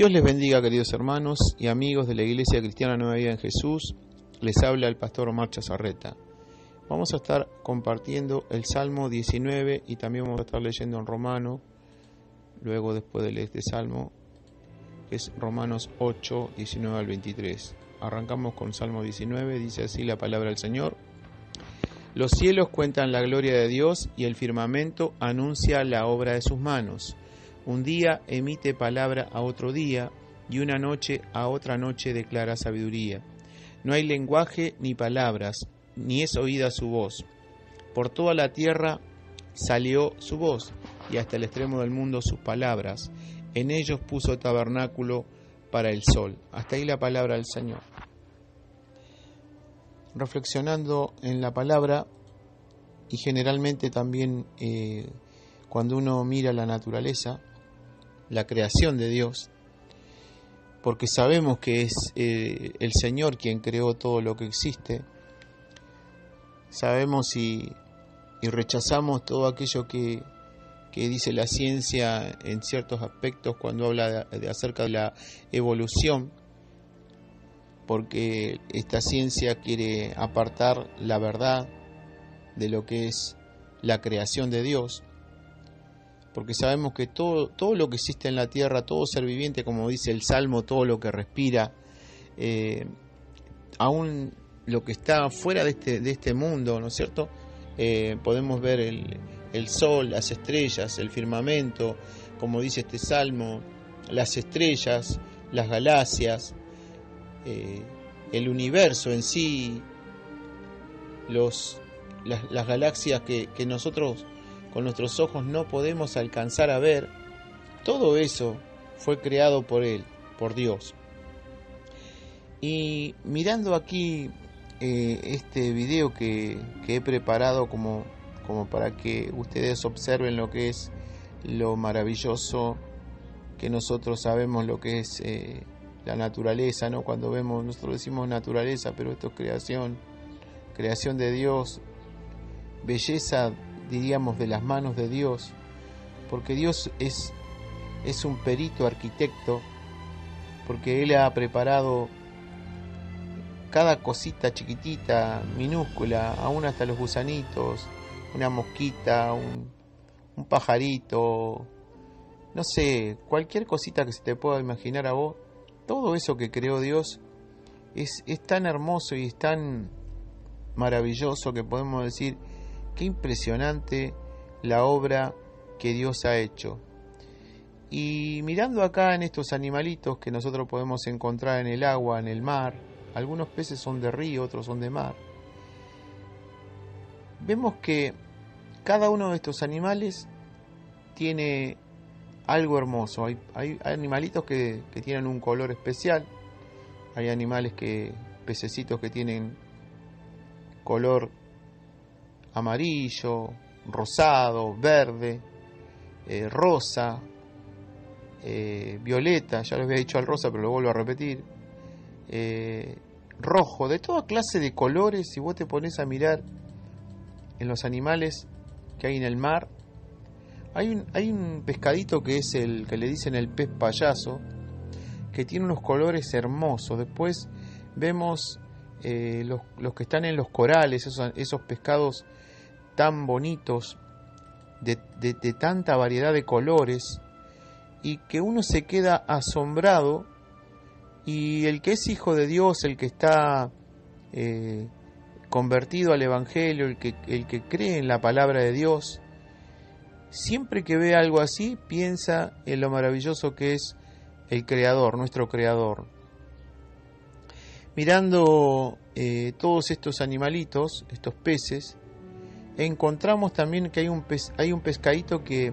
Dios les bendiga, queridos hermanos y amigos de la Iglesia Cristiana Nueva Vida en Jesús. Les habla el pastor Marcha Zarreta. Vamos a estar compartiendo el Salmo 19 y también vamos a estar leyendo en Romano, luego después de este Salmo, es Romanos 8, 19 al 23. Arrancamos con Salmo 19, dice así la palabra del Señor. Los cielos cuentan la gloria de Dios y el firmamento anuncia la obra de sus manos. Un día emite palabra a otro día y una noche a otra noche declara sabiduría. No hay lenguaje ni palabras, ni es oída su voz. Por toda la tierra salió su voz y hasta el extremo del mundo sus palabras. En ellos puso tabernáculo para el sol. Hasta ahí la palabra del Señor. Reflexionando en la palabra y generalmente también eh, cuando uno mira la naturaleza, la creación de Dios, porque sabemos que es eh, el Señor quien creó todo lo que existe, sabemos y, y rechazamos todo aquello que, que, dice la ciencia en ciertos aspectos cuando habla de, de acerca de la evolución, porque esta ciencia quiere apartar la verdad de lo que es la creación de Dios porque sabemos que todo, todo lo que existe en la tierra, todo ser viviente, como dice el Salmo, todo lo que respira, eh, aún lo que está fuera de este, de este mundo, ¿no es cierto? Eh, podemos ver el, el, sol, las estrellas, el firmamento, como dice este Salmo, las estrellas, las galaxias, eh, el universo en sí, los, las, las galaxias que, que nosotros con nuestros ojos no podemos alcanzar a ver, todo eso fue creado por Él, por Dios. Y mirando aquí eh, este video que, que, he preparado como, como para que ustedes observen lo que es lo maravilloso que nosotros sabemos lo que es eh, la naturaleza, ¿no? Cuando vemos, nosotros decimos naturaleza, pero esto es creación, creación de Dios, belleza diríamos, de las manos de Dios, porque Dios es, es un perito arquitecto, porque Él ha preparado cada cosita chiquitita, minúscula, aún hasta los gusanitos, una mosquita, un, pajarito, no sé, cualquier cosita que se te pueda imaginar a vos, todo eso que creó Dios es, es tan hermoso y es tan maravilloso que podemos decir Qué impresionante la obra que Dios ha hecho. Y mirando acá en estos animalitos que nosotros podemos encontrar en el agua, en el mar, algunos peces son de río, otros son de mar, vemos que cada uno de estos animales tiene algo hermoso. Hay, animalitos que, que, tienen un color especial, hay animales que, pececitos que tienen color amarillo, rosado, verde, eh, rosa, eh, violeta, ya lo había dicho al rosa, pero lo vuelvo a repetir, eh, rojo, de toda clase de colores, si vos te pones a mirar en los animales que hay en el mar, hay un, hay un pescadito que es el que le dicen el pez payaso, que tiene unos colores hermosos. Después vemos los, los, que están en los corales, esos, esos pescados tan bonitos, de, de, tanta variedad de colores, y que uno se queda asombrado, y el que es hijo de Dios, el que está eh, convertido al Evangelio, el que, el que cree en la palabra de Dios, siempre que ve algo así, piensa en lo maravilloso que es el Creador, nuestro Creador. Mirando eh, todos estos animalitos, estos peces, encontramos también que hay un, pez, hay un pescadito que,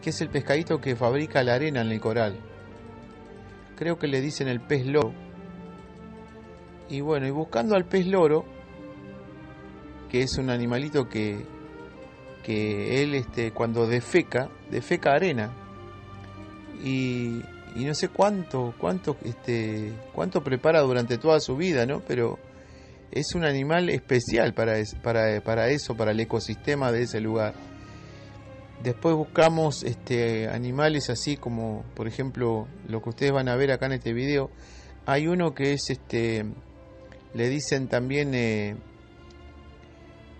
que es el pescadito que fabrica la arena en el coral. Creo que le dicen el pez loro. Y bueno, y buscando al pez loro, que es un animalito que, que él este, cuando defeca, defeca arena. Y, y no sé cuánto, cuánto, este, cuánto prepara durante toda su vida, ¿no? Pero es un animal especial para, para, para eso, para el ecosistema de ese lugar. Después buscamos este, animales así como, por ejemplo, lo que ustedes van a ver acá en este video. Hay uno que es, este, le dicen también eh,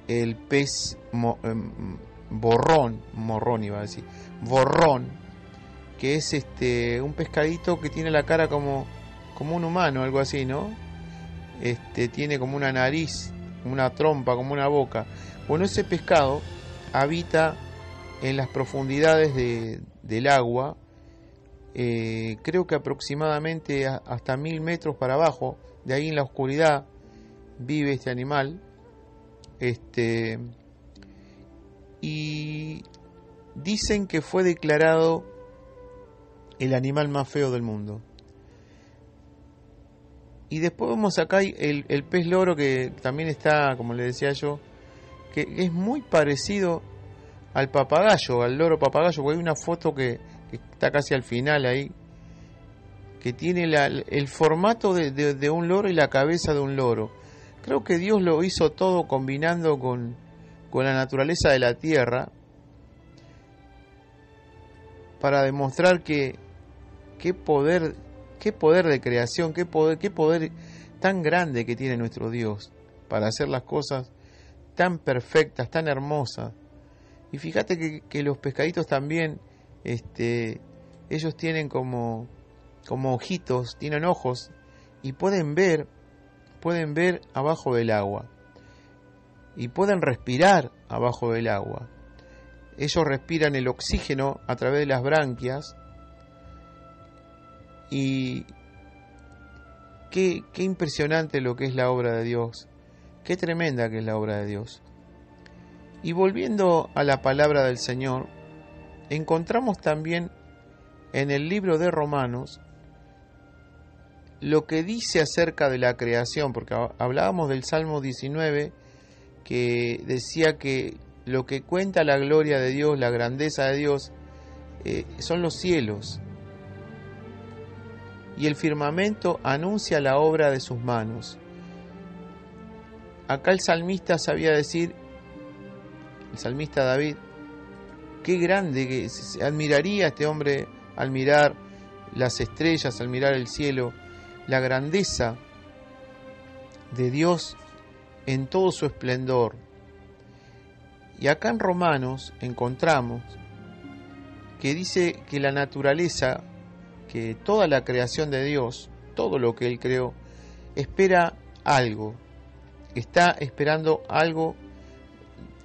el pez em, borrón, morrón iba a decir, borrón, que es este, un pescadito que tiene la cara como, como un humano, algo así, ¿no? Este, tiene como una nariz, una trompa, como una boca. Bueno, ese pescado habita en las profundidades del agua, eh, creo que aproximadamente hasta mil metros para abajo, de ahí en la oscuridad vive este animal. Este, y dicen que fue declarado el animal más feo del mundo. Y después vemos acá el, el pez loro que también está, como le decía yo, que es muy parecido al papagayo, al loro papagayo, porque hay una foto que, está casi al final ahí, que tiene el formato de, un loro y la cabeza de un loro. Creo que Dios lo hizo todo combinando con, con la naturaleza de la tierra para demostrar que qué poder, qué poder de creación, qué poder, qué poder tan grande que tiene nuestro Dios para hacer las cosas tan perfectas, tan hermosas. Y fíjate que, los pescaditos también, este, ellos tienen como, como ojitos, tienen ojos y pueden ver, pueden ver abajo del agua y pueden respirar abajo del agua. Ellos respiran el oxígeno a través de las branquias y qué, qué impresionante lo que es la obra de Dios, qué tremenda que es la obra de Dios. Y volviendo a la palabra del Señor, encontramos también en el libro de Romanos lo que dice acerca de la creación, porque hablábamos del Salmo 19 que decía que lo que cuenta la gloria de Dios, la grandeza de Dios, eh, son los cielos. Y el firmamento anuncia la obra de sus manos. Acá el salmista sabía decir, el salmista David, qué grande que se admiraría este hombre al mirar las estrellas, al mirar el cielo, la grandeza de Dios en todo su esplendor. Y acá en Romanos encontramos que dice que la naturaleza, que toda la creación de Dios, todo lo que Él creó, espera algo, está esperando algo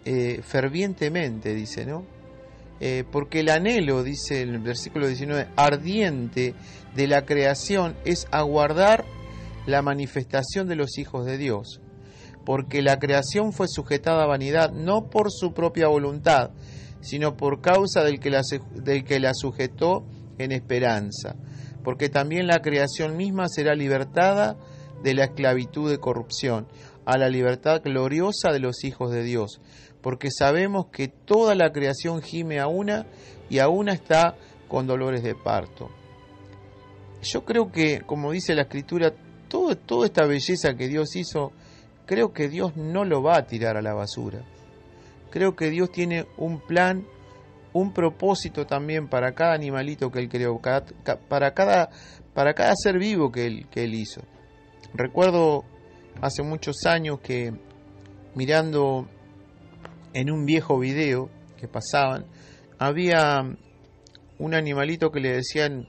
eh, fervientemente, dice, ¿no? Eh, porque el anhelo, dice el versículo 19, ardiente de la creación es aguardar la manifestación de los hijos de Dios, porque la creación fue sujetada a vanidad no por su propia voluntad, sino por causa del que la, del que la sujetó en esperanza, porque también la creación misma será libertada de la esclavitud de corrupción a la libertad gloriosa de los hijos de Dios porque sabemos que toda la creación gime a una y a una está con dolores de parto. Yo creo que, como dice la escritura, todo, toda esta belleza que Dios hizo, creo que Dios no lo va a tirar a la basura. Creo que Dios tiene un plan, un propósito también para cada animalito que Él creó, para, cada, para cada ser vivo que él, que él hizo. Recuerdo hace muchos años que mirando en un viejo video que pasaban, había un animalito que le decían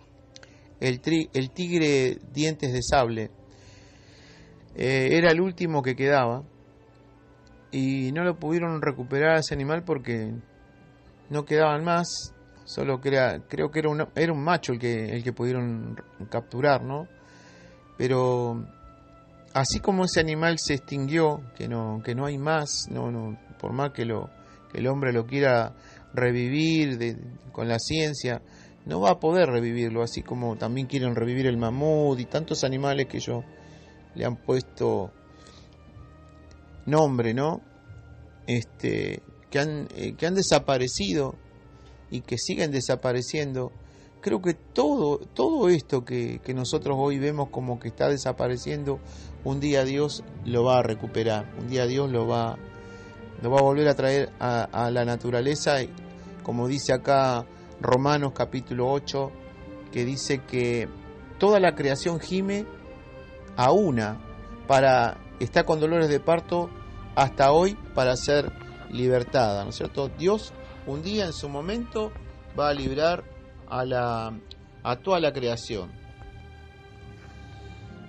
el, tigre dientes de sable. Eh, era el último que quedaba y no lo pudieron recuperar a ese animal porque no quedaban más. Solo que era, creo que era un, era un macho el que, el que pudieron capturar, ¿no? Pero así como ese animal se extinguió, que no, que no hay más, no, no, por más que, lo, que el hombre lo quiera revivir con la ciencia, no va a poder revivirlo, así como también quieren revivir el mamut y tantos animales que ellos le han puesto nombre, ¿no? Este, que han, eh, que han desaparecido y que siguen desapareciendo. Creo que todo, todo esto que, que nosotros hoy vemos como que está desapareciendo, un día Dios lo va a recuperar, un día Dios lo va, lo va a volver a traer a, la naturaleza como dice acá Romanos capítulo 8, que dice que toda la creación gime a una para está con dolores de parto hasta hoy para ser libertada, ¿no es cierto? Dios un día en su momento va a librar a la a toda la creación.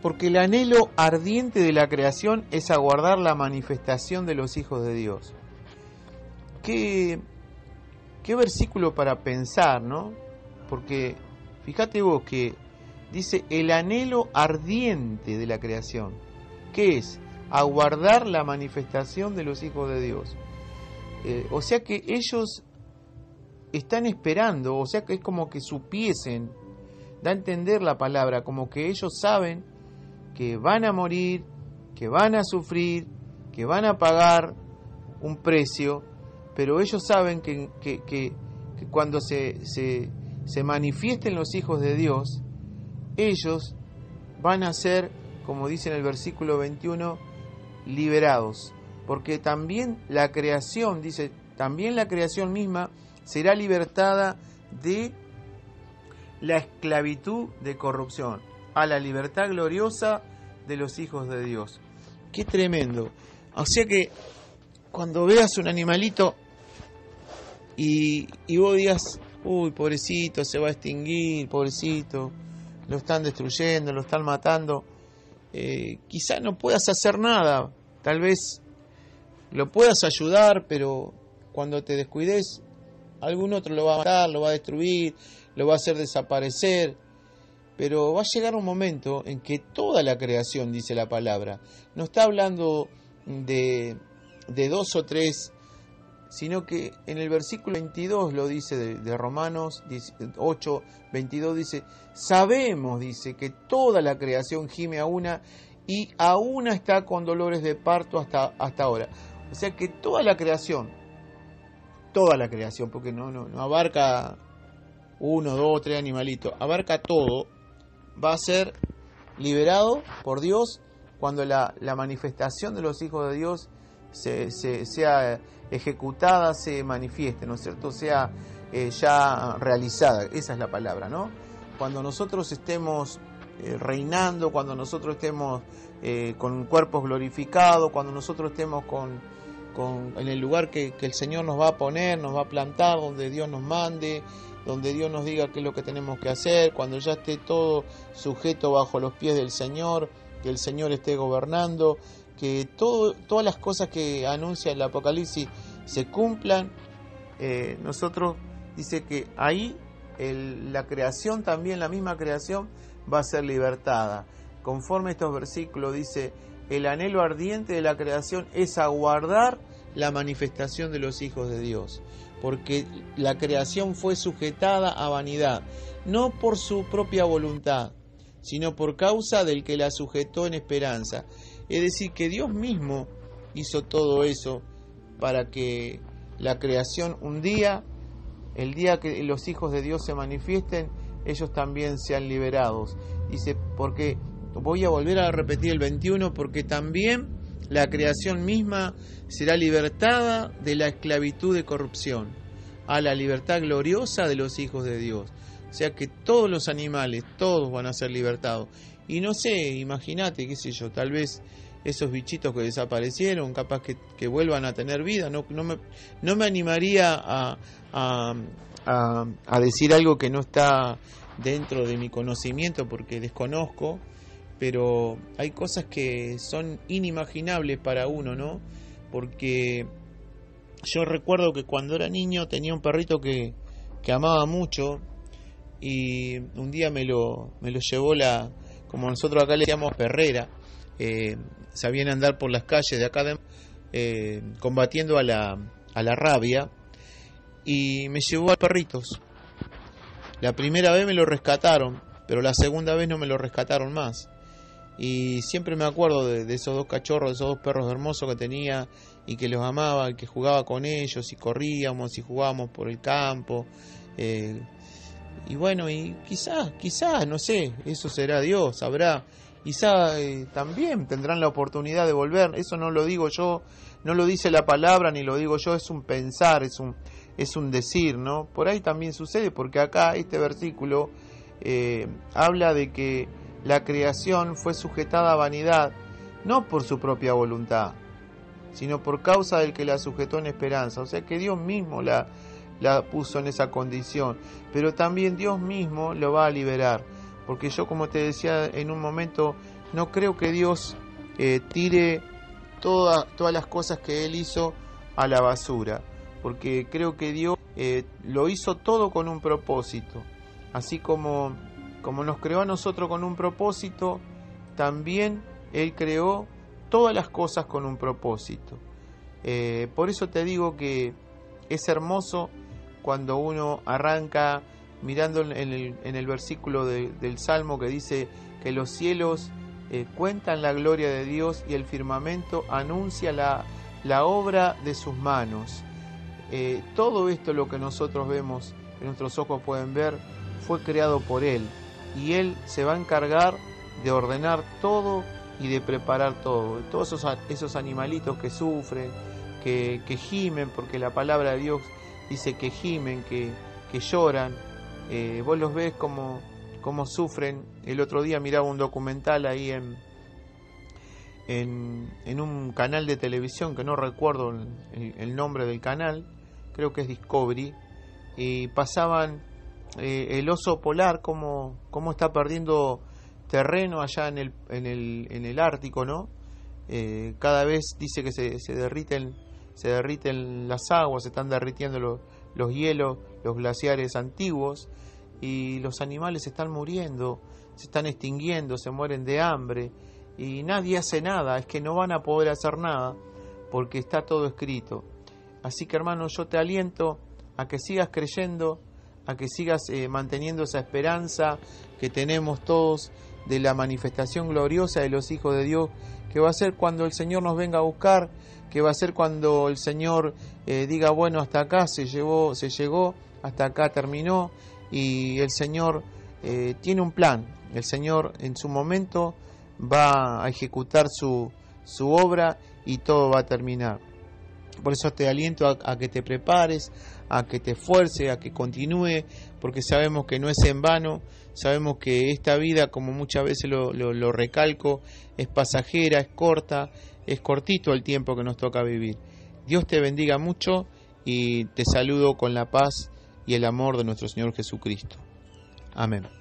Porque el anhelo ardiente de la creación es aguardar la manifestación de los hijos de Dios. Qué, qué versículo para pensar, ¿no? Porque fíjate vos que dice el anhelo ardiente de la creación. ¿Qué es? Aguardar la manifestación de los hijos de Dios. Eh, o sea que ellos están esperando, o sea que es como que supiesen, da a entender la palabra, como que ellos saben que van a morir, que van a sufrir, que van a pagar un precio, pero ellos saben que, que, cuando se, se, se manifiesten los hijos de Dios, ellos van a ser, como dice en el versículo 21, liberados. Porque también la creación, dice, también la creación misma será libertada de la esclavitud de corrupción a la libertad gloriosa de los hijos de Dios. Qué tremendo. O sea que cuando veas un animalito y, y vos digas, uy, pobrecito, se va a extinguir, pobrecito, lo están destruyendo, lo están matando, eh, quizá no puedas hacer nada, tal vez lo puedas ayudar, pero cuando te descuides, algún otro lo va a matar, lo va a destruir, lo va a hacer desaparecer. Pero va a llegar un momento en que toda la creación, dice la palabra, no está hablando de, de dos o tres, sino que en el versículo 22 lo dice de, Romanos 8, 22 dice, sabemos, dice, que toda la creación gime a una y a una está con dolores de parto hasta, hasta ahora. O sea que toda la creación, toda la creación, porque no, no, no abarca uno, dos, tres animalitos, abarca todo, va a ser liberado por Dios cuando la, manifestación de los hijos de Dios se, sea ejecutada, se manifieste, ¿no es cierto? Sea eh, ya realizada, esa es la palabra, ¿no? Cuando nosotros estemos eh, reinando, cuando nosotros estemos eh, con cuerpos glorificados, cuando nosotros estemos con, en el lugar que, el Señor nos va a poner, nos va a plantar, donde Dios nos mande, donde Dios nos diga qué es lo que tenemos que hacer, cuando ya esté todo sujeto bajo los pies del Señor, que el Señor esté gobernando, que todas las cosas que anuncia el Apocalipsis se cumplan. Eh, nosotros dice que ahí la creación también, la misma creación, va a ser libertada. Conforme estos versículos dice, el anhelo ardiente de la creación es aguardar la manifestación de los hijos de Dios porque la creación fue sujetada a vanidad, no por su propia voluntad, sino por causa del que la sujetó en esperanza. Es decir, que Dios mismo hizo todo eso para que la creación un día, el día que los hijos de Dios se manifiesten, ellos también sean liberados. Dice, porque voy a volver a repetir el 21, porque también la creación misma será libertada de la esclavitud de corrupción a la libertad gloriosa de los hijos de Dios. O sea que todos los animales, todos van a ser libertados. Y no sé, imagínate, qué sé yo, tal vez esos bichitos que desaparecieron, capaz que, vuelvan a tener vida. No, no, me, no me animaría a, a, a decir algo que no está dentro de mi conocimiento porque desconozco pero hay cosas que son inimaginables para uno, ¿no? Porque yo recuerdo que cuando era niño tenía un perrito que, que amaba mucho y un día me lo, me lo llevó la, como nosotros acá le decíamos perrera, eh, sabían andar por las calles de acá eh, combatiendo a la, a la rabia y me llevó a perritos. La primera vez me lo rescataron, pero la segunda vez no me lo rescataron más. Y siempre me acuerdo de, esos dos cachorros, de esos dos perros hermosos que tenía y que los amaba, que jugaba con ellos y corríamos y jugábamos por el campo. Eh, y bueno, y quizás, quizás, no sé, eso será Dios, sabrá. Quizás eh, también tendrán la oportunidad de volver. Eso no lo digo yo, no lo dice la palabra ni lo digo yo, es un pensar, es un, es un decir, ¿no? Por ahí también sucede, porque acá este versículo eh, habla de que la creación fue sujetada a vanidad, no por su propia voluntad, sino por causa del que la sujetó en esperanza. O sea que Dios mismo la, la puso en esa condición, pero también Dios mismo lo va a liberar, porque yo como te decía en un momento, no creo que Dios eh, tire todas las cosas que Él hizo a la basura, porque creo que Dios eh, lo hizo todo con un propósito, así como, como nos creó a nosotros con un propósito, también Él creó todas las cosas con un propósito. Eh, por eso te digo que es hermoso cuando uno arranca mirando en el, versículo del Salmo que dice que los cielos eh, cuentan la gloria de Dios y el firmamento anuncia la, la obra de sus manos. Eh, todo esto lo que nosotros vemos, que nuestros ojos pueden ver, fue creado por Él y Él se va a encargar de ordenar todo y de preparar todo. Todos esos, esos animalitos que sufren, que, gimen, porque la palabra de Dios dice que gimen, que, que lloran, eh, vos los ves como, sufren. El otro día miraba un documental ahí en, en un canal de televisión que no recuerdo el, nombre del canal, creo que es Discovery, y pasaban eh, el oso polar, como, como está perdiendo terreno allá en el, en el, en el Ártico, ¿no? Eh, cada vez dice que se, se derriten se derriten las aguas, se están derritiendo los, los hielos, los glaciares antiguos y los animales están muriendo, se están extinguiendo, se mueren de hambre y nadie hace nada, es que no van a poder hacer nada porque está todo escrito. Así que hermano, yo te aliento a que sigas creyendo, a que sigas eh, manteniendo esa esperanza que tenemos todos de la manifestación gloriosa de los hijos de Dios, que va a ser cuando el Señor nos venga a buscar que va a ser cuando el Señor eh, diga, bueno, hasta acá se, llevó, se llegó, hasta acá terminó, y el Señor eh, tiene un plan, el Señor en su momento va a ejecutar su, su obra y todo va a terminar. Por eso te aliento a, que te prepares, a que te esfuerces, a que continúe, porque sabemos que no es en vano, sabemos que esta vida, como muchas veces lo, lo recalco, es pasajera, es corta, es cortito el tiempo que nos toca vivir. Dios te bendiga mucho y te saludo con la paz y el amor de nuestro Señor Jesucristo. Amén.